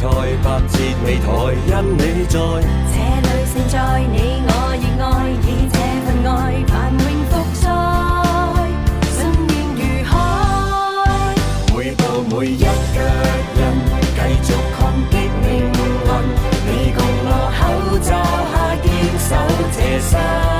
在百折未台，因你在这里存在，你我热爱以这份爱，繁荣复苏。信念如海，每步每一脚印，继续抗击命运，你共我口罩下坚守这心。